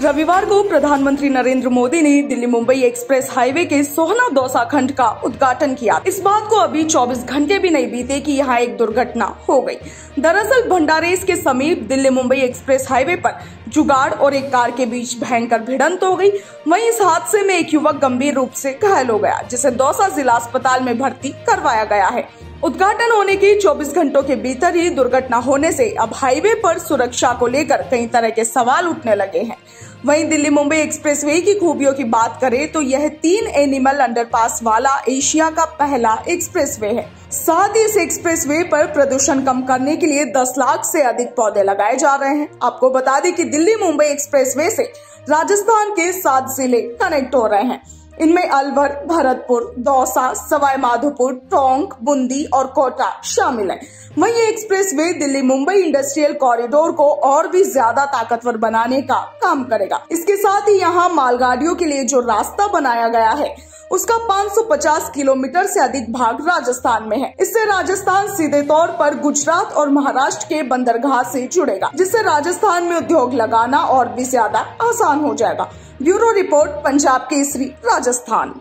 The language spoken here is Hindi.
रविवार को प्रधानमंत्री नरेंद्र मोदी ने दिल्ली मुंबई एक्सप्रेस हाईवे के सोहना दौसा खंड का उद्घाटन किया। इस बात को अभी 24 घंटे भी नहीं बीते कि यहाँ एक दुर्घटना हो गई। दरअसल भंडारेस के समीप दिल्ली मुंबई एक्सप्रेस हाईवे पर जुगाड़ और एक कार के बीच भयंकर भिड़ंत हो गई। वहीं इस हादसे में एक युवक गंभीर रूप से घायल हो गया, जिसे दौसा जिला अस्पताल में भर्ती करवाया गया है। उद्घाटन होने के 24 घंटों के भीतर ही दुर्घटना होने से अब हाईवे पर सुरक्षा को लेकर कई तरह के सवाल उठने लगे हैं। वहीं दिल्ली मुंबई एक्सप्रेसवे की खूबियों की बात करें तो यह तीन एनिमल अंडरपास वाला एशिया का पहला एक्सप्रेसवे है। साथ ही इस एक्सप्रेसवे पर प्रदूषण कम करने के लिए 10 लाख से अधिक पौधे लगाए जा रहे हैं। आपको बता दें कि दिल्ली मुंबई एक्सप्रेसवे से राजस्थान के सात ज़िले कनेक्ट हो रहे हैं। इनमें अलवर, भरतपुर, दौसा, सवाई माधोपुर, टोंक, बूंदी और कोटा शामिल है। वहीं expressway Delhi Mumbai industrial corridor को और भी ज़्यादा ताकतवर बनाने का काम करेगा। इसके साथ ही यहाँ मालगाड़ियों के लिए जो रास्ता बनाया गया है उसका 550 किलोमीटर से अधिक भाग राजस्थान में है। इससे राजस्थान सीधे तौर पर गुजरात और महाराष्ट्र के बंदरगाह से जुड़ेगा, जिससे राजस्थान में उद्योग लगाना और भी ज़्यादा आसान हो जाएगा। Bureau report, Punjab Kesari, Rajasthan.